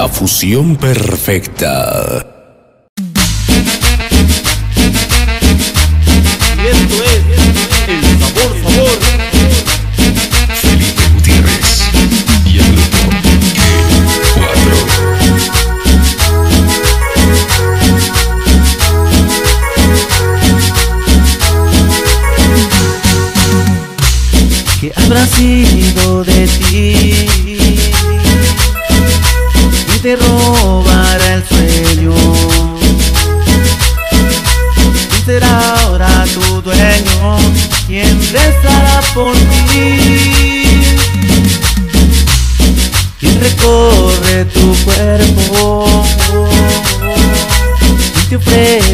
La fusión perfecta. ¿Quién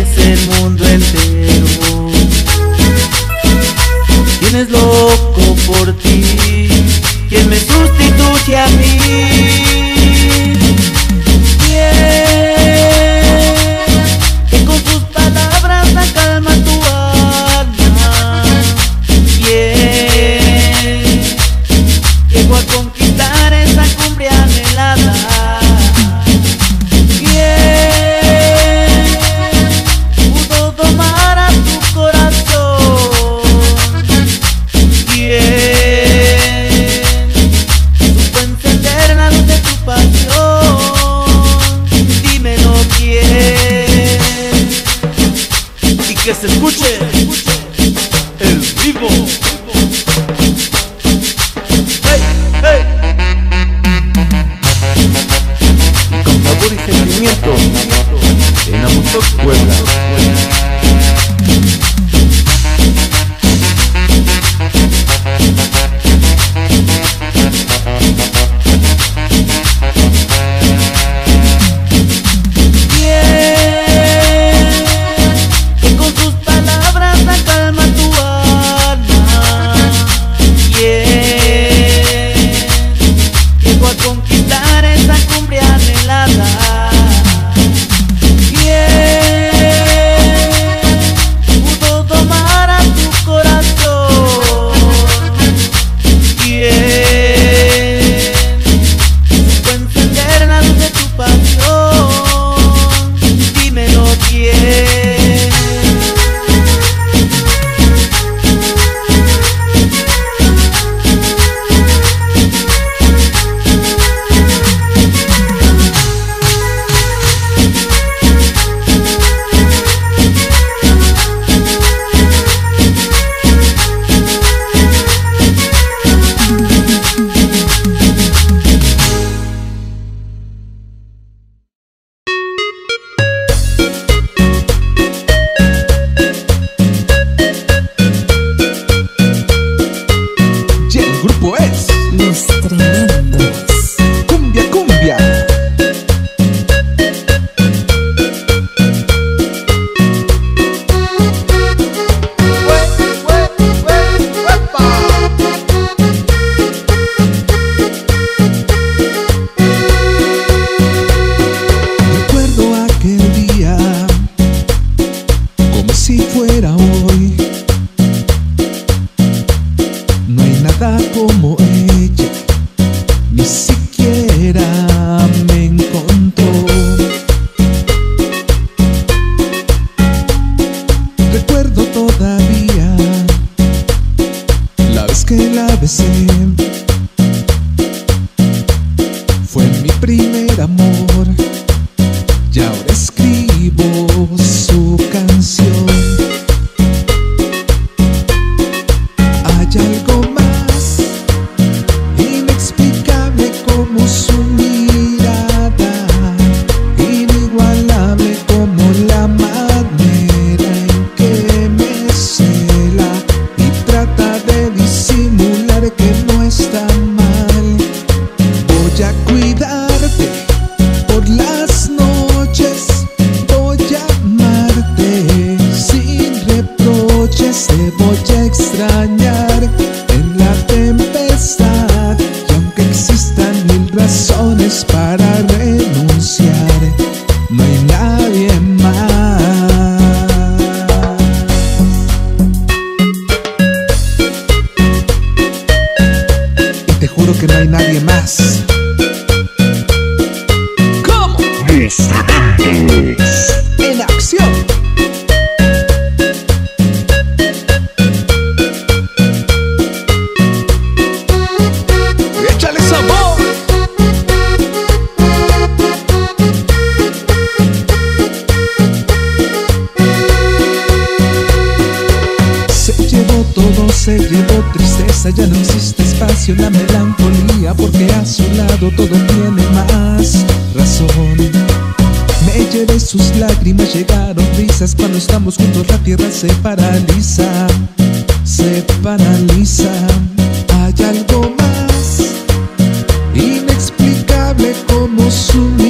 nosso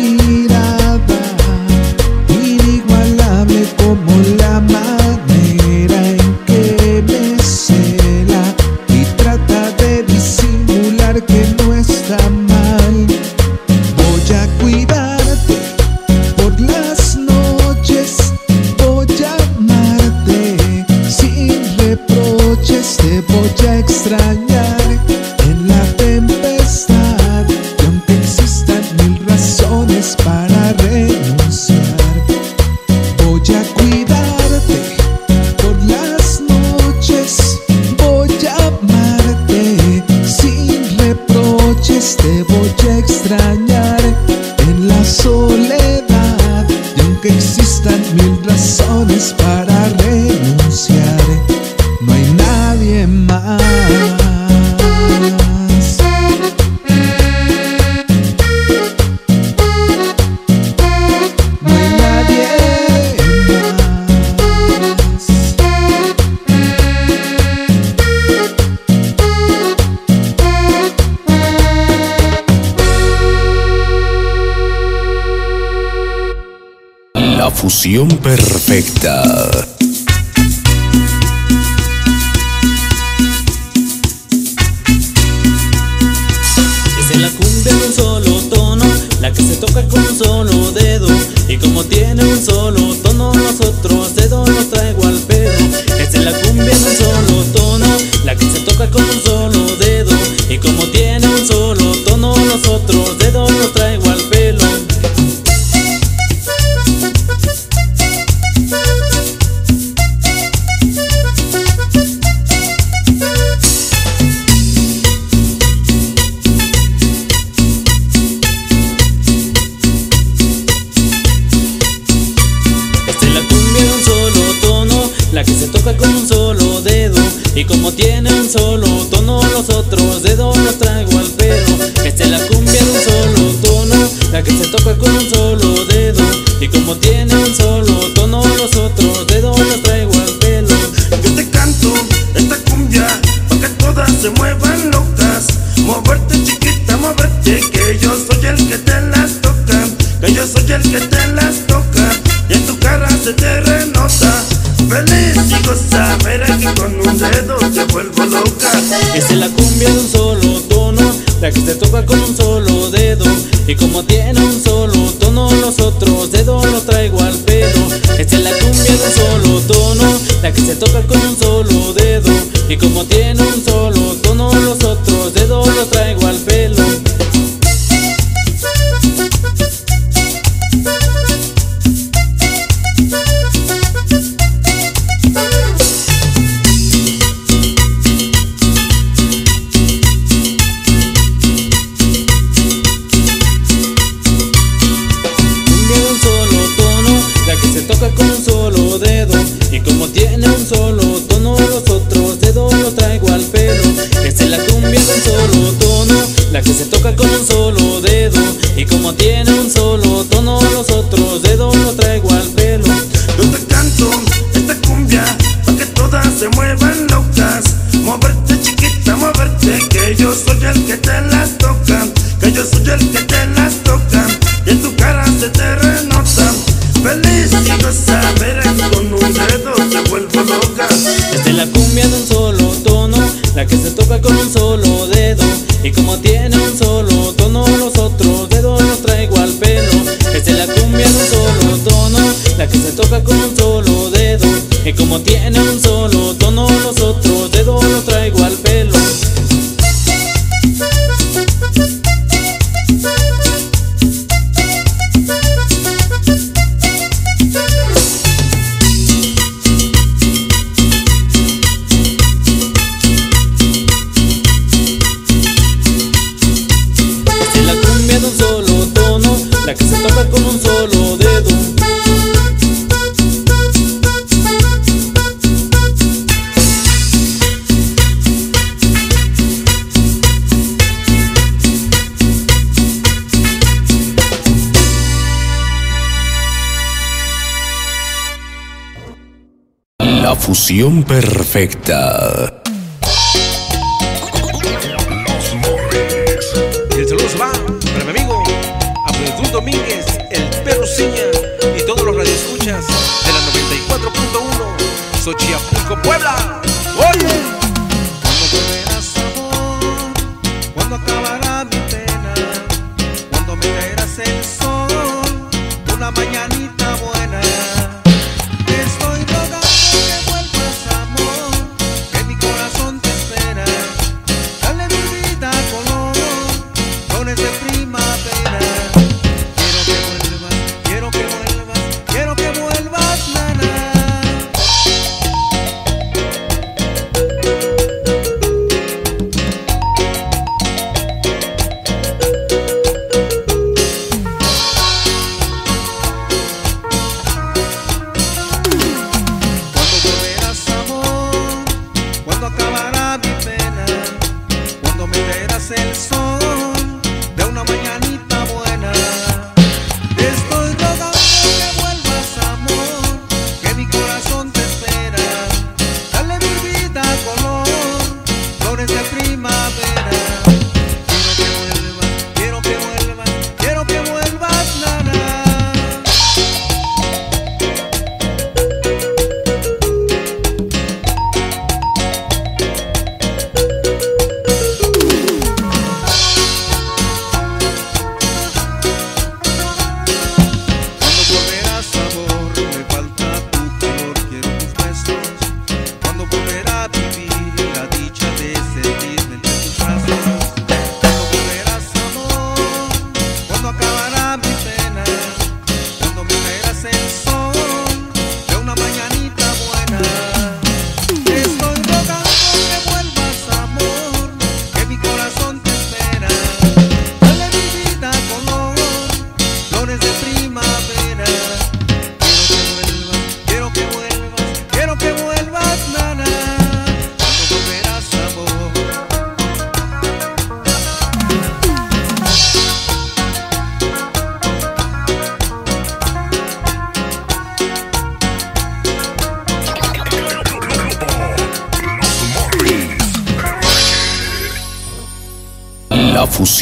fusión perfecta. como tiene toca con un solo dedo. Y como se toca con fusión perfecta. Los Morris. Y el saludo se va para mi amigo Abdul Domínguez, el perro Ciña y todos los radioescuchas de la 94.1 Xochiapó.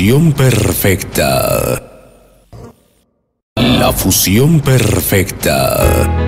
fusión perfecta. La fusión perfecta.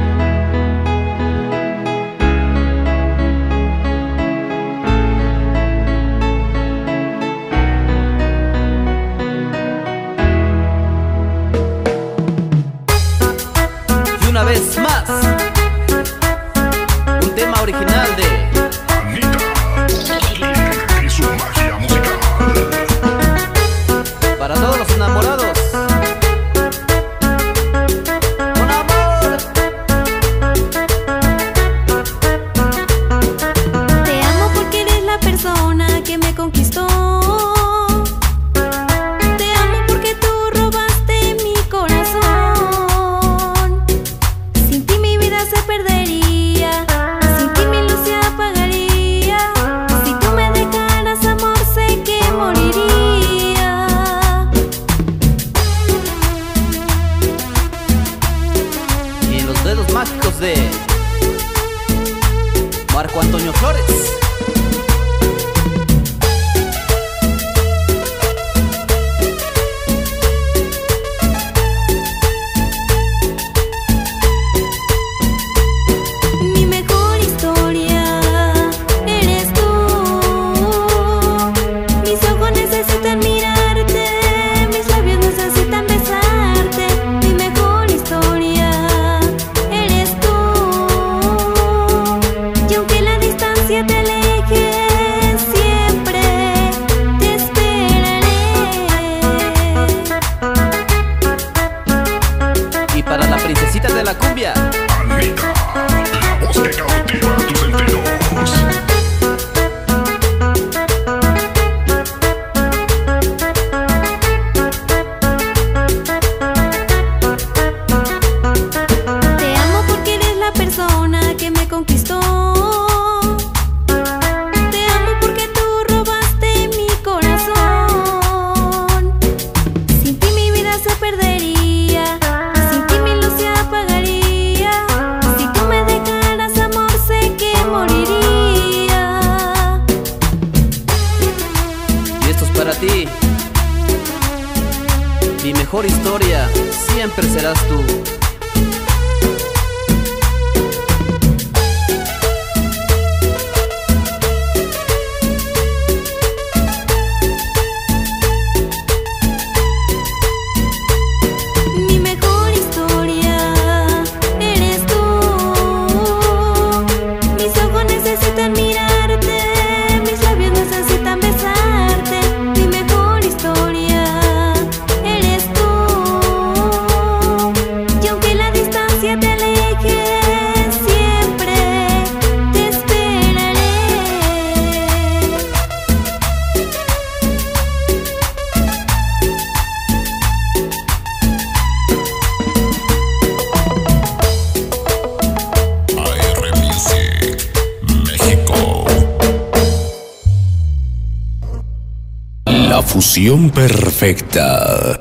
Perfecta.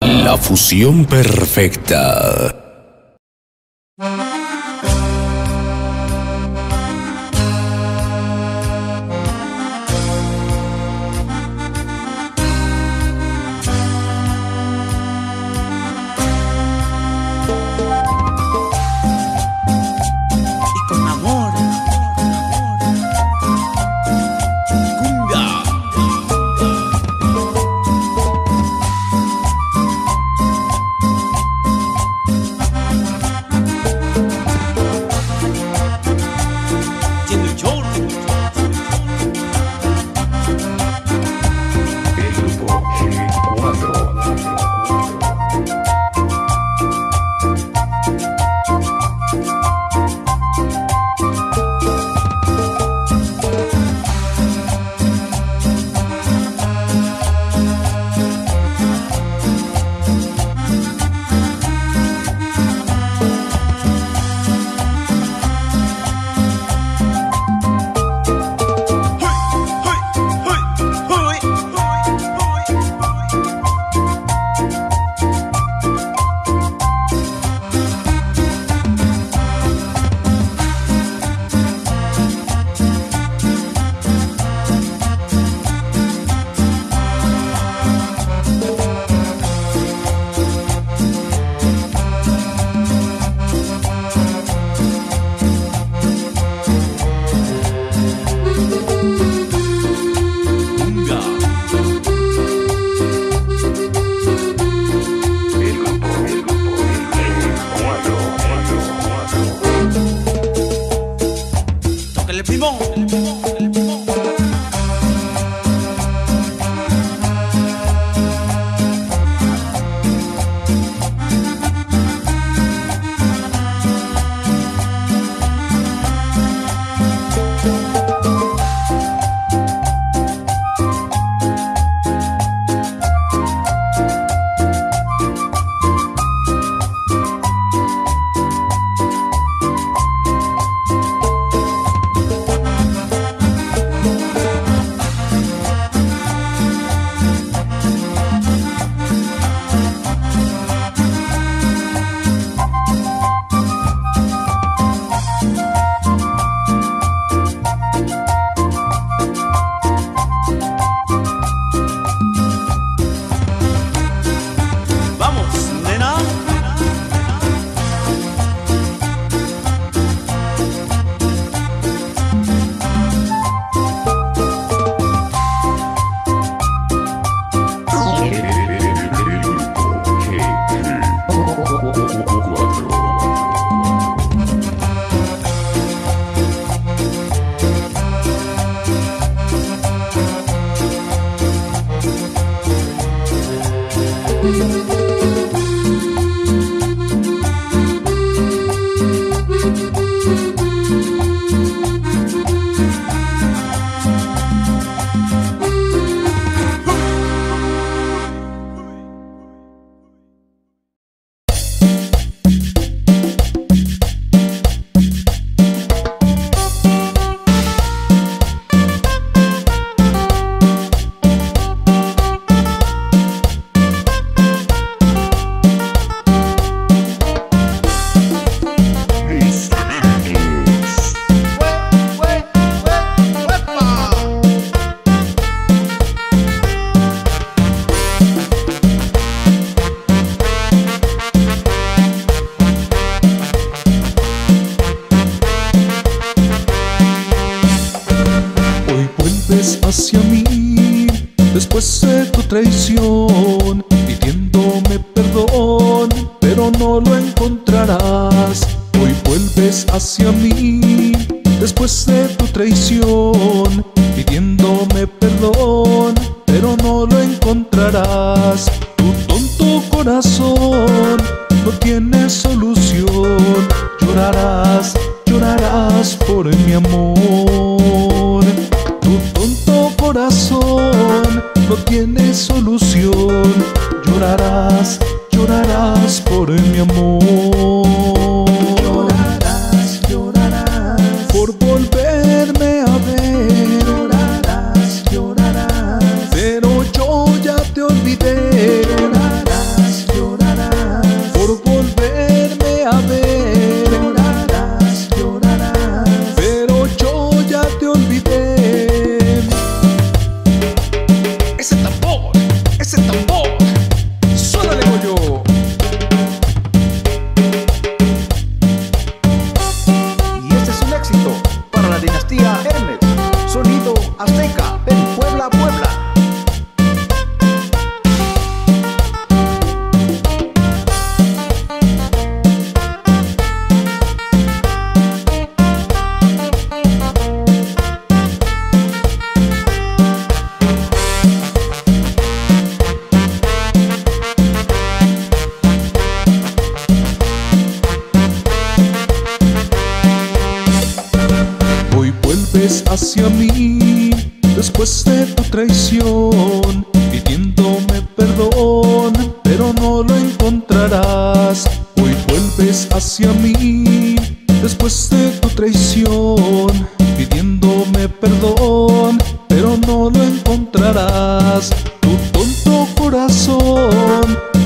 La fusión perfecta. traición, pidiéndome perdón, pero no lo encontrarás. Hoy vuelves hacia mí después de tu traición.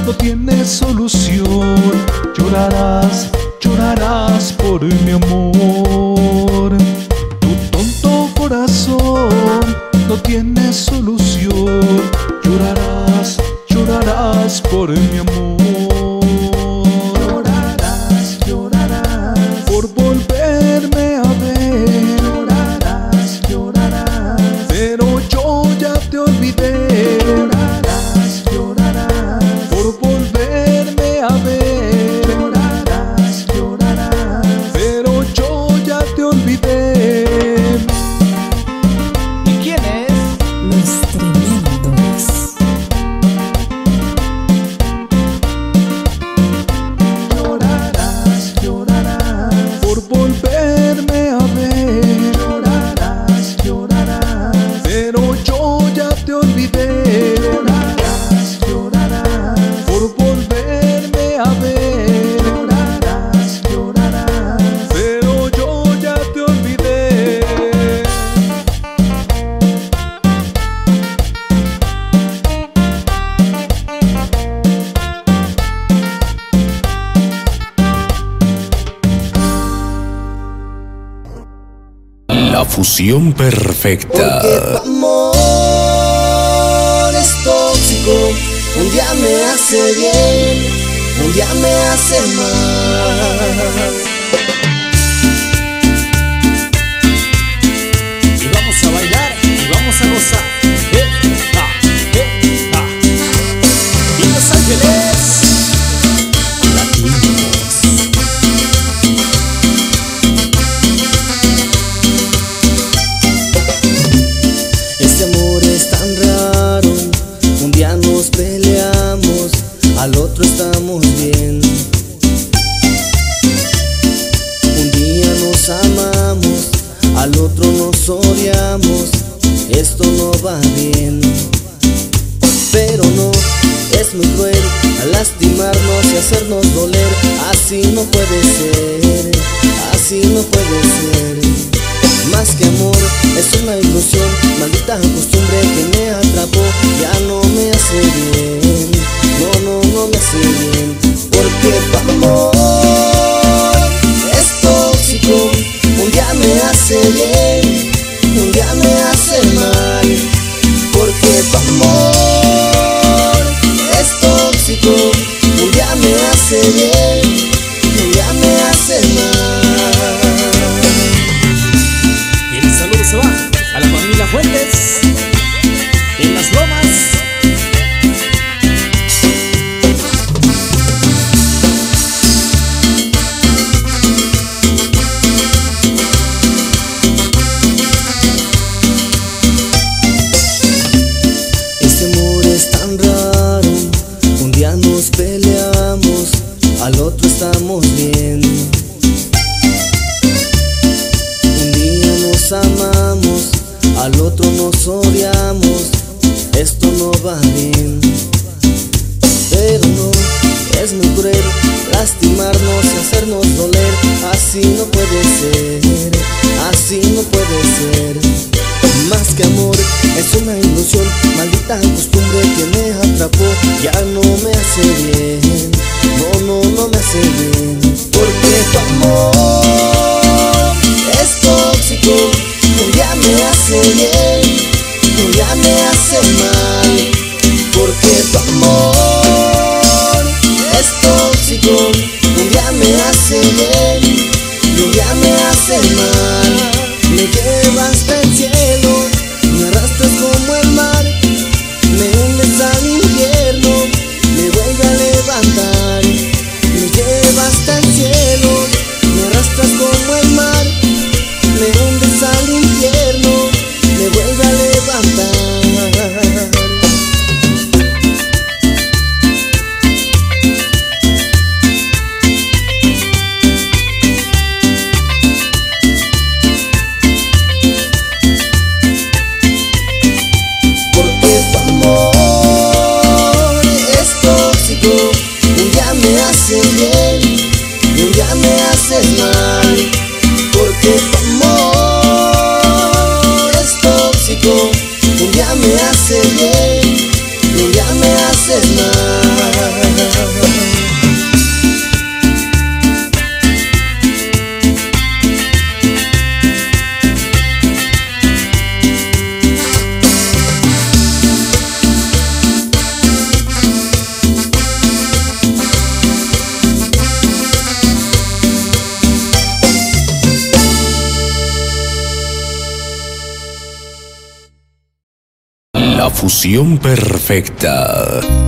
no tiene solución. solución perfecta. Porque tu amor es tóxico, un día me hace bien, un día me hace mal. no puede ser, así no puede ser. Más que amor, es una ilusión, maldita costumbre que me atrapó, ya no me hace bien, no, no, no me hace bien, porque tu amor es tóxico, un día me hace bien. no va bien. Pero no, es muy cruel lastimarnos y hacernos doler. Así no puede ser, así no puede ser. Más que amor, es una ilusión, maldita costumbre que me atrapó. Ya no me hace bien, no, no, no me hace bien. Porque tu amor. Fusión perfecta.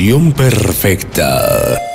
Fusión perfecta.